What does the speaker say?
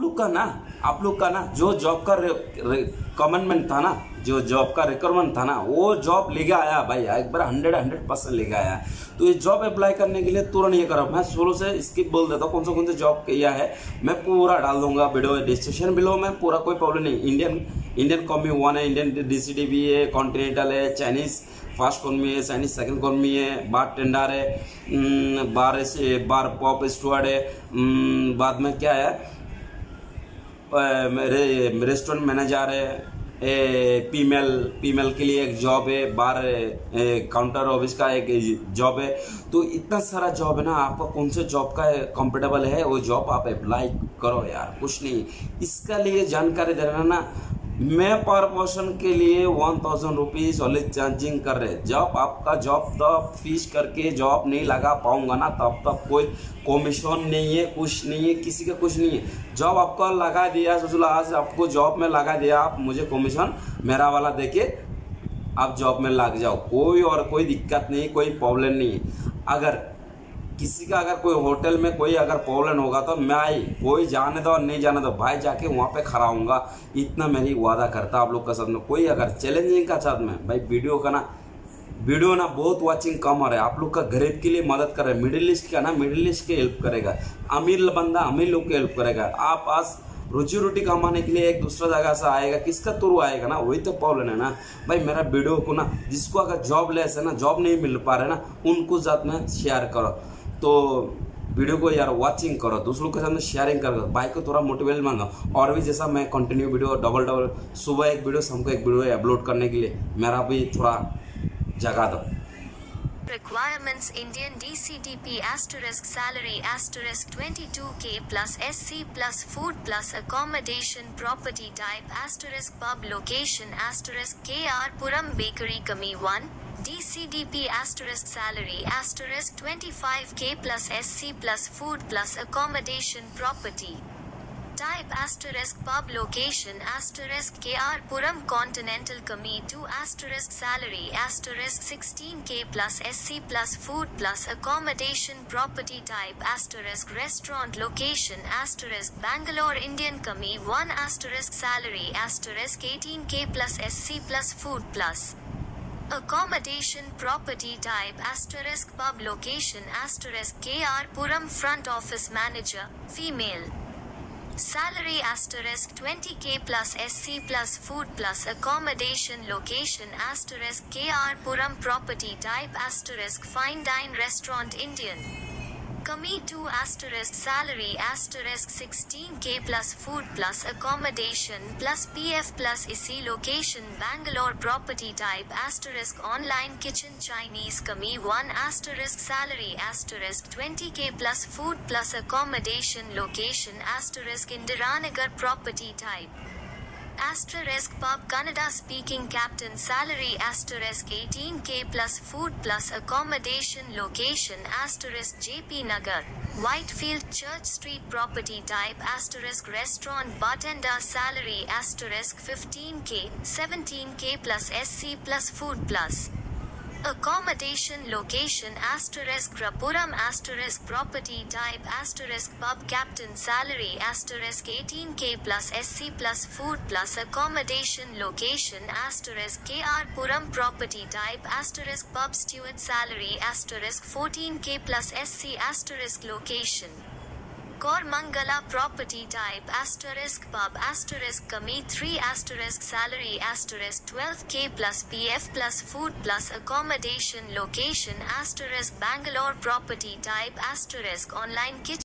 लोग का ना, आप लोग का ना, जो जॉब का कमेंटमेंट था ना, जो जॉब का रिक्वायरमेंट था ना, वो जॉब लेके आया भाई, एक बार हंड्रेड हंड्रेड परसेंट लेके आया। तो ये जॉब अप्लाई करने के लिए तुरंत ये करो। मैं शुरू से स्किप बोल देता हूँ कौन सा कौन सा जॉब किया है, मैं पूरा डाल दूँगा वीडियो डिस्क्रिप्शन बिलो में, पूरा कोई प्रॉब्लम नहीं। इंडियन इंडियन कॉमी वन है इंडियन डी सी है कॉन्टिनेंटल है चाइनीज़ फ़र्स्ट कॉर्मी है चाइनीज़ सेकंड कॉर्मी है बार टेंडर है बार बार पॉप स्टूअर्ड है बाद में क्या है रेस्टोरेंट मैनेजर है फीमेल फीमेल के लिए एक जॉब है बार काउंटर ऑफ़िस का एक जॉब है। तो इतना सारा जॉब है ना आपका कौन से जॉब का कंफर्टेबल है, वो जॉब आप अप्लाई करो यार, कुछ नहीं। इसका लिए जानकारी देना ना मैं पर पर्सन के लिए one thousand rupees only charging कर रहे जब आपका जॉब तब फ़ीस करके जॉब नहीं लगा पाऊँगा ना, तब तक कोई कमीशन नहीं है, कुछ नहीं है, किसी का कुछ नहीं है। जॉब आपको लगा दिया सोचो आज आपको जॉब में लगा दिया, आप मुझे कमीशन मेरा वाला देके आप जॉब में लग जाओ। कोई और कोई दिक्कत नहीं, कोई प्रॉब्लम नहीं है। अगर किसी का अगर कोई होटल में कोई अगर प्रॉब्लम होगा तो मैं आई कोई जाने दो और नहीं जाने दो, भाई जाके वहाँ पे खड़ा हूँगा इतना मेरी वादा करता आप लोग का साथ में। कोई अगर चैलेंजिंग का साथ में, भाई वीडियो का ना वीडियो ना बहुत वाचिंग कम आ रहा है। आप लोग का गरीब के लिए मदद कर रहे हैं। मिडिल ईस्ट का ना मिडिल ईस्ट के हेल्प करेगा। अमीर बंदा अमीर लोग के हेल्प करेगा। आप आज रोजी रोटी कमाने के लिए एक दूसरा जगह से आएगा, किसका थ्रू आएगा ना? वही तो प्रॉब्लम है ना। भाई मेरा वीडियो को ना, जिसको अगर जॉब लेस है ना जॉब नहीं मिल पा रहा है ना, उनको साथ में शेयर करो। तो वीडियो को यार वाचिंग करो दूसरों के सामने शेयरिंग करो भाई को थोड़ा मोटिवेट मांगो और भी जैसा मैं कंटिन्यू वीडियो डबल डबल सुबह एक वीडियो शाम को एक वीडियो अपलोड करने के लिए मेरा भी थोड़ा जगा दो Requirements Indian DCDP asterisk salary asterisk 22k plus SC plus food plus accommodation property type asterisk pub location asterisk KR Puram Bakery Kami 1 DCDP asterisk salary asterisk 25k plus SC plus food plus accommodation property. Type asterisk pub location asterisk KR Puram Continental Kami 2 asterisk salary asterisk 16k plus SC plus food plus accommodation property type asterisk restaurant location asterisk Bangalore Indian Kami 1 asterisk salary asterisk 18k plus SC plus food plus Accommodation property type asterisk pub location asterisk KR Puram front office manager female. Salary asterisk 20k plus SC plus food plus accommodation location asterisk KR Puram property type asterisk fine dine restaurant Indian Kami 2 asterisk salary asterisk 16k plus food plus accommodation plus PF plus IC location Bangalore property type asterisk online kitchen Chinese Kami 1 asterisk salary asterisk 20k plus food plus accommodation location asterisk Indiranagar property type asterisk pub Kannada speaking captain salary asterisk 18k plus food plus accommodation location asterisk JP Nagar. Whitefield Church Street property type asterisk restaurant bartender salary asterisk 15k 17k plus SC plus food plus Accommodation location asterisk Rapuram asterisk property type asterisk pub captain salary asterisk 18k plus SC plus food plus accommodation location asterisk KR Puram property type asterisk pub steward salary asterisk 14k plus SC asterisk location Kormangala property type asterisk pub asterisk Kami 3 asterisk salary asterisk 12k plus PF plus food plus accommodation location asterisk Bangalore property type asterisk online kitchen